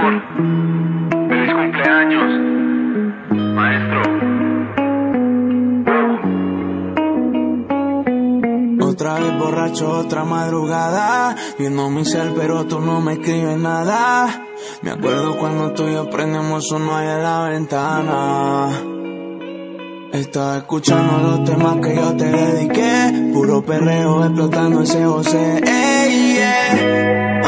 Feliz cumpleaños, maestro. Otra vez borracho, otra madrugada. Viendo mi cel, pero tú no me escribes nada. Me acuerdo cuando tú y yo prendemos uno ahí en la ventana. Estaba escuchando los temas que yo te dediqué. Puro perreo explotando ese José. Yeah.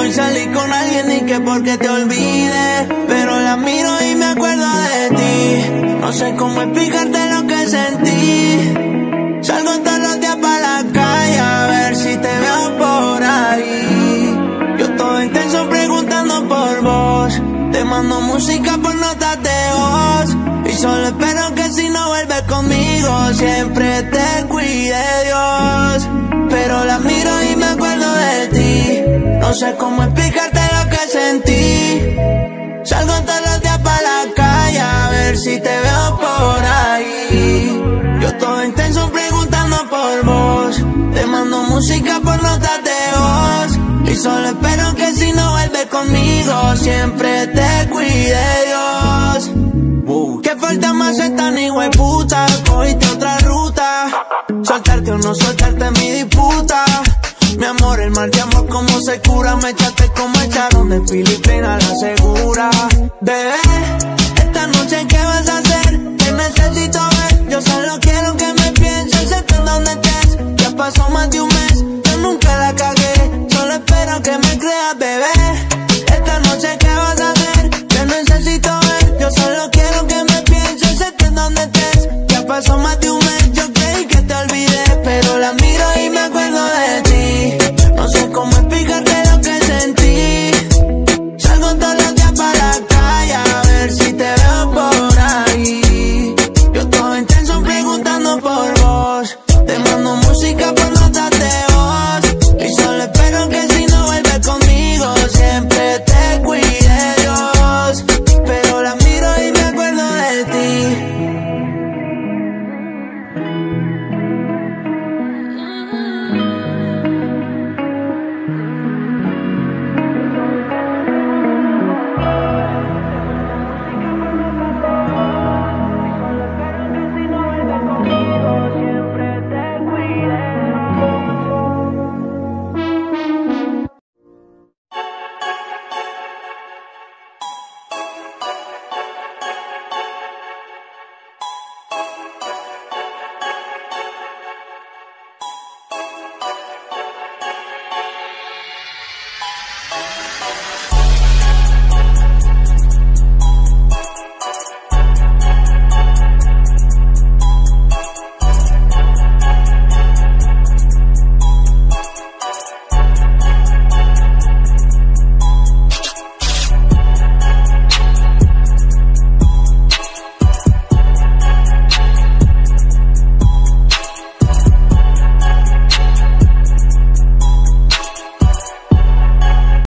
Hoy salí con alguien y que porque te olvide. Pero la miro y me acuerdo de ti. No sé cómo explicarte lo que sentí. Salgo todos los días para la calle a ver si te veo por ahí. Yo todo intenso preguntando por vos. Te mando música por notas de voz. Y solo espero que si no vuelves conmigo, siempre te cuide Dios. Pero la miro y No sé cómo explicarte lo que sentí. Salgo todos los días para la calle a ver si te veo por ahí. Yo todo intenso preguntando por vos. Te mando música por notas de voz. Y solo espero que si no vuelves conmigo, siempre te cuide Dios. Que falta más esta ni puta, cogiste otra ruta. Soltarte o no soltarte es mi disputa. Mi amor, el mal de amor como se cura. Me echaste como echaron de Filipina la segura. Bebé, esta noche qué vas a hacer? Te necesito ver. Yo solo quiero que me pienses. En donde estés. Ya pasó más de un mes. Yo nunca la cagué. Solo espero que me creas, bebé. Esta noche qué vas a hacer? Te necesito ver. Yo solo quiero que me pienses. En donde estés. Ya pasó más de un mes.